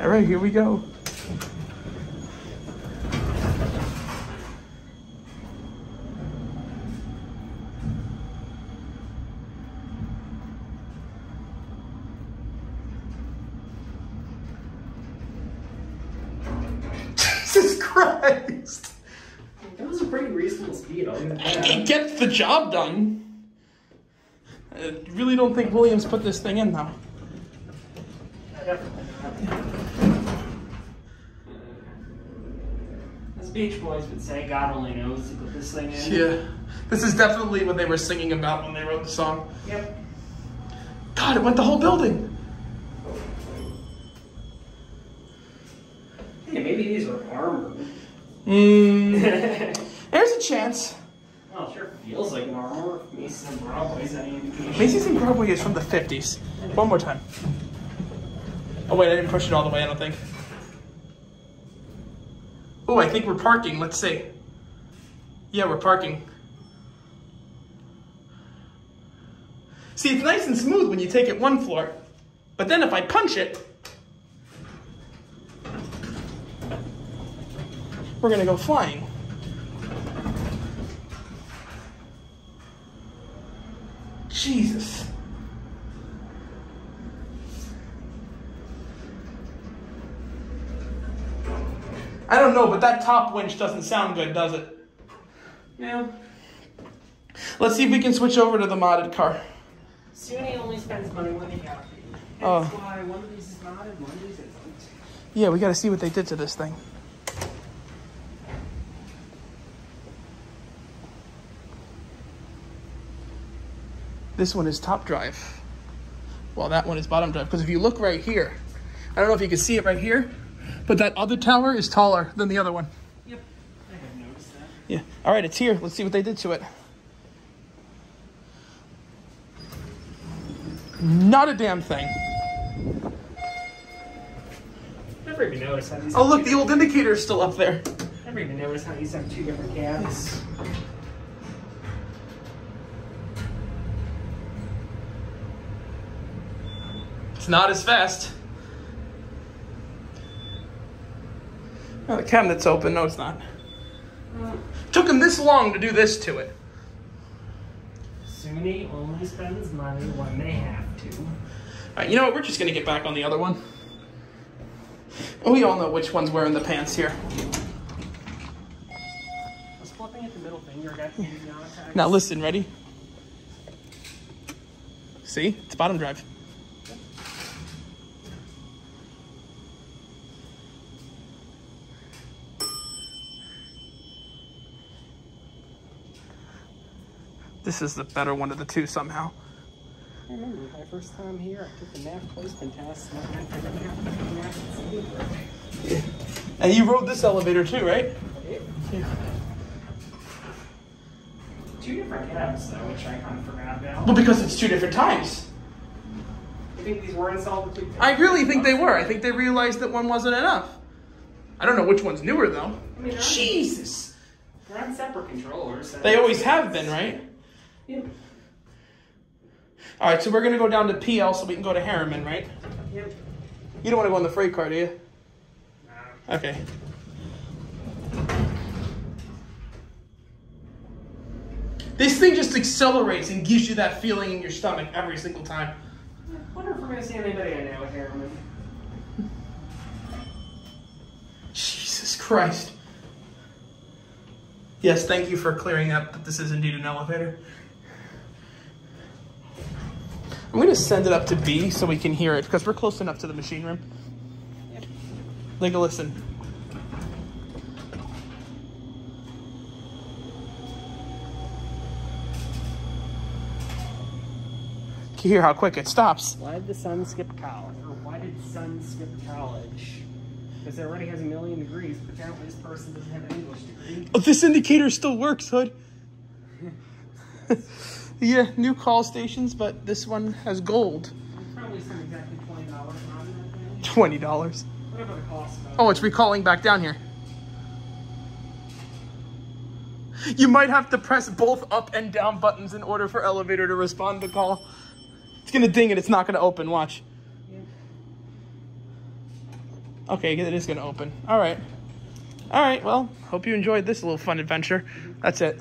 All right, here we go. Jesus Christ! That was a pretty reasonable speed. I'll give it that. It gets the job done. I really don't think Williams put this thing in though. Definitely not. As Beach Boys would say, God only knows to put this thing in. Yeah. This is definitely what they were singing about when they wrote the song. Yep. God, it went the whole building. Hey, maybe these are armored. Mm, there's a chance. well, it sure feels like an armor. Macy's and Broadway's any indication. Macy's and Broadway is from the 50s. One more time. Oh wait, I didn't push it all the way, I don't think. Oh, I think we're parking. Let's see. Yeah, we're parking. See, it's nice and smooth when you take it one floor. But then if I punch it, we're gonna go flying. Jesus. I don't know, but that top winch doesn't sound good, does it? Yeah. Let's see if we can switch over to the modded car. SUNY only spends money when they have to. Oh. Why one of these is modded, one of these isn't. Yeah, we gotta see what they did to this thing. This one is top drive. Well, that one is bottom drive. Because if you look right here, I don't know if you can see it right here, but that other tower is taller than the other one. Yep. I have noticed that. Yeah. All right, it's here. Let's see what they did to it. Not a damn thing. Never even noticed how these Oh, look, the old indicator is still up there. Never even noticed how these have two different cabs. It's not as fast. Oh, the cabinet's open. No, it's not. Took him this long to do this to it. SUNY only spends money when they have to. All right, you know what? We're just gonna get back on the other one. We all know which one's wearing the pants here. Was flipping at the middle finger? Now listen, ready? See, it's bottom drive. This is the better one of the two somehow. I remember my first time here, I took the NAF placement test and I went for the NAF NAF And you rode this elevator too, right? Yeah. Two different cabs though, which I kind of forgot about. Well, because it's two different times. You think these were installed at two I really think they were. I think they realized that one wasn't enough. I don't know which one's newer though. I mean, Jesus. They're on separate controllers. so- They always have been, right? Yep. All right, so we're gonna go down to PL so we can go to Harriman, right? Yep. You don't want to go on the freight car, do you? Nah. Okay. This thing just accelerates and gives you that feeling in your stomach every single time. I wonder if we're gonna see anybody I know here. Harriman. Jesus Christ. Yes, thank you for clearing up that this is indeed an elevator. I'm going to send it up to B so we can hear it because we're close enough to the machine room. Yep. Take a listen. Can you hear how quick it stops? Why did the sun skip college? Or why did sun skip college? Because it already has a million degrees, but apparently this person doesn't have an English degree. Oh, this indicator still works, Hood. yeah, new call stations, but this one has gold. It's probably some exactly twenty dollars on that. Twenty dollars. Whatever the cost. Oh, it's recalling back down here. You might have to press both up and down buttons in order for elevator to respond to call. It's gonna ding and it's not gonna open. Watch. Yeah. Okay, it is gonna open. All right. All right. Well, hope you enjoyed this little fun adventure. That's it.